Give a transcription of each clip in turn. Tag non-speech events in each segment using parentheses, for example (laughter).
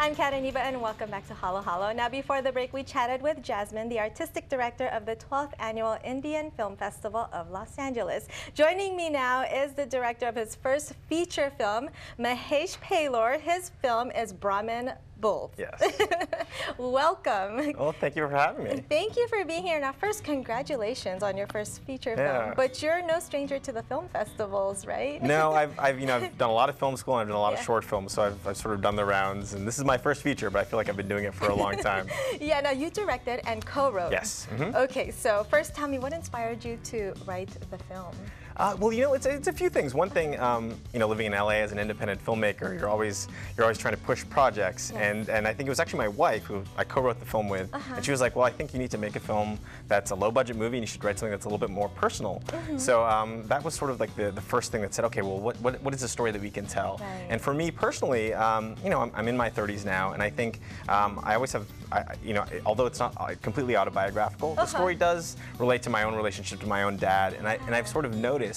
I'm Kat and welcome back to Halo Halo. Now before the break we chatted with Jasmine, the artistic director of the 12th Annual Indian Film Festival of Los Angeles. Joining me now is the director of his first feature film, Mahesh Pailoor. His film is Brahmin both. Yes. (laughs) Welcome. Well, thank you for having me. Thank you for being here. Now, first, congratulations on your first feature Yeah. film. But you're no stranger to the film festivals, right? No, (laughs) I've, I've, you know, I've done a lot of film school and I've done a lot Yeah. of short films, so I've, I've sort of done the rounds. And this is my first feature, but I feel like I've been doing it for a long (laughs) time. yeah, now you directed and co-wrote. Yes. mhm. Okay, so first tell me what inspired you to write the film? Uh, well, you know, it's, it's a few things. One thing, um, you know, living in LA as an independent filmmaker, you're always you're always trying to push projects, Yes. and and I think it was actually my wife who I co-wrote the film with, Uh-huh. and she was like, well, I think you need to make a film that's a low-budget movie, and you should write something that's a little bit more personal. Mm-hmm. So um, that was sort of like the, the first thing that said, okay, well, what, what, what is the story that we can tell? Right. And for me personally, um, you know, I'm, I'm in my 30s now, and I think um, I always have, I, you know, although it's not uh, completely autobiographical, the Uh-huh. story does relate to my own relationship to my own dad, and I and I've sort of noticed,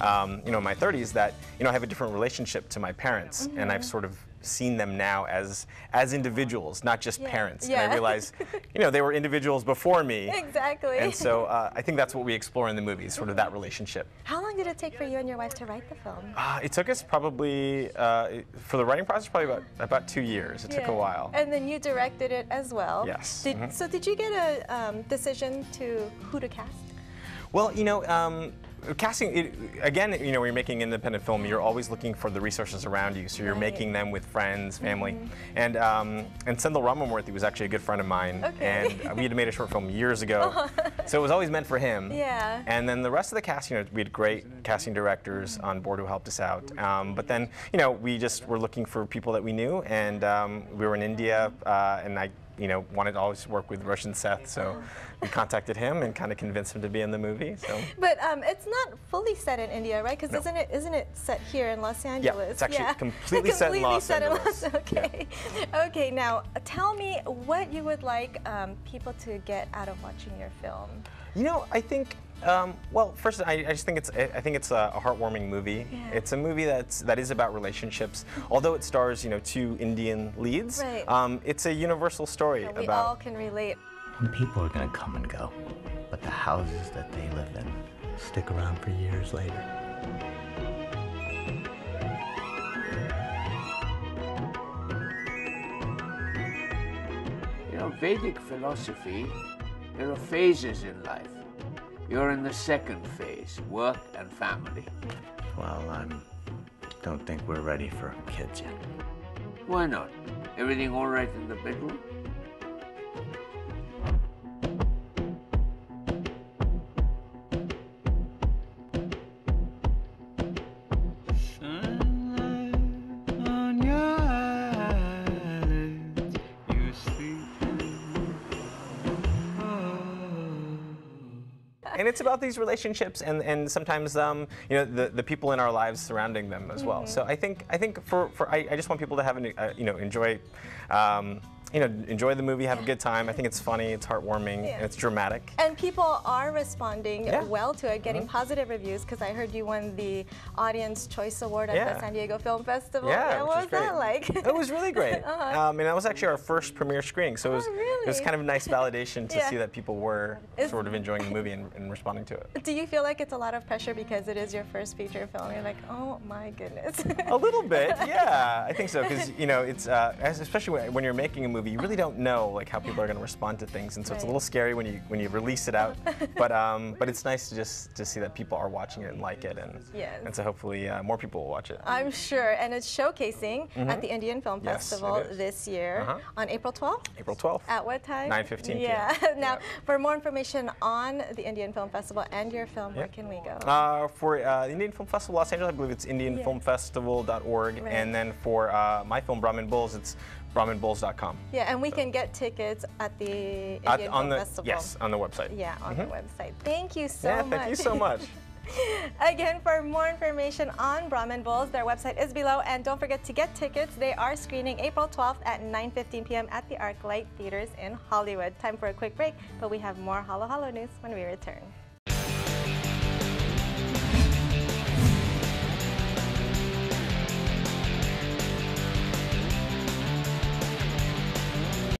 um, you know, in my 30s that you know I have a different relationship to my parents, and Mm-hmm. I've sort of seen them now as as individuals, not just Yeah. parents. And Yeah. I realize, (laughs) you know, they were individuals before me. Exactly. And so uh, I think that's what we explore in the movie, sort of that relationship. How long did it take for you and your wife to write the film? Uh, it took us probably, uh, for the writing process, probably about, about two years. It took a while. And then you directed it as well. Yes. Did, Mhm. So did you get a um, decision to who to cast? Well, you know, um, casting it, again. You know, when you're making independent film, you're always looking for the resources around you. So you're Right. making them with friends, family, and um, and Sendhil Ramamurthy was actually a good friend of mine, Okay. and (laughs) we had made a short film years ago, so it was always meant for him. Yeah. And then the rest of the cast, you know, we had great casting directors on board who helped us out. Um, but then, you know, we just were looking for people that we knew, and um, we were in India, uh, and I, you know, wanted to always work with Roshan Seth, so we (laughs) contacted him and kind of convinced him to be in the movie. So. But um, it's not fully set in India, right? Because No. isn't it isn't it set here in Los Angeles? Yeah, it's actually (laughs) completely set in Los set in Angeles. Los- (laughs) okay. Okay. Now, tell me what you would like um, people to get out of watching your film. You know, I think. Um, well, first, I, I just think it's I I think it's a, a heartwarming movie. Yeah. It's a movie that's that is about relationships. Although it stars, you know, two Indian leads. Right. Um, it's a universal story So we about. all can relate. And people are gonna come and go, but the houses that they live in stick around for years later. You know, Vedic philosophy, there are phases in life. You're in the second phase, work and family. Well, I don't think we're ready for kids yet. Why not? Everything all right in the bedroom? And it's about these relationships and, and sometimes um, you know the, the people in our lives surrounding them as well. So I think I think for, for I, I just want people to have an, uh, you know enjoy um, you know enjoy the movie, have a good time. I think it's funny, it's heartwarming, Yeah. and it's dramatic. And people are responding Yeah. Well to it, getting positive reviews. Because I heard you won the Audience Choice Award at the San Diego Film Festival. Yeah, what which was great. that like? It was really great, (laughs) um, and that was actually our first premiere screening. So it was Oh, it was kind of a nice validation to (laughs) Yeah. see that people were Is- sort of enjoying the movie and, and responding to it. Do you feel like it's a lot of pressure because it is your first feature film? You're like, oh my goodness. A little bit, (laughs) yeah, I think so. Because you know, it's uh, especially when- when you're making a movie, you really don't know like how people are going to respond to things, and so it's a little scary when you when you release it out. (laughs) but um, but it's nice to just to see that people are watching it and like it, and Yes. and so hopefully uh, more people will watch it. I'm sure, and it's showcasing at the Indian Film. Yes, Festival this year Uh-huh. on April 12th. April 12th. At what time? 9:15 p.m. Yeah. (laughs) now, Yeah. for more information on the Indian Film Festival and your film, where can we go? Uh, for uh, the Indian Film Festival Los Angeles, I believe it's indianfilmfestival.org, Right. and then for uh, my film Brahmin Bulls, it's brahminbulls.com. yeah, and we can get tickets at the Indian At- on the Festival. yes, on the website. Yeah, on the mm-hmm. website. Thank you so yeah, much. thank you so much. (laughs) Again, for more information on Brahmin Bulls, their website is below. And don't forget to get tickets. They are screening April 12th at 9.15 p.m. at the ArcLight Theaters in Hollywood. Time for a quick break, but we have more Halo Halo news when we return.